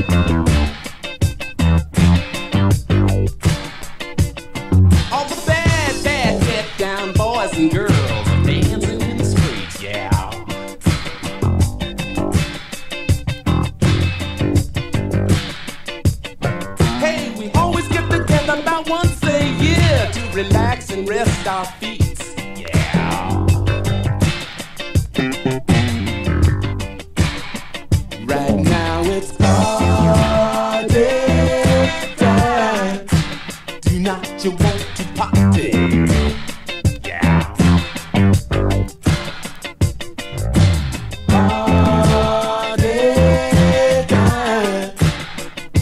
All the bad, bad, down boys and girls.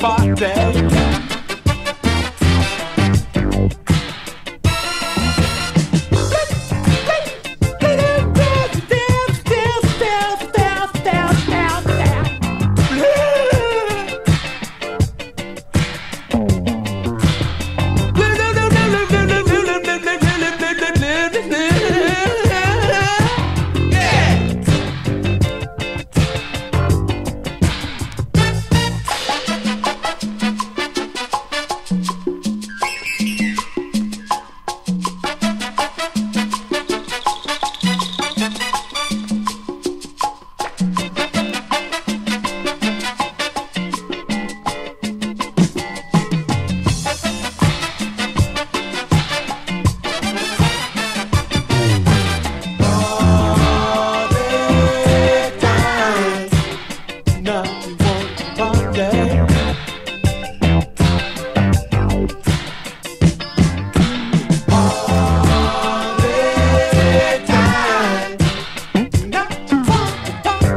body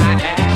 ride.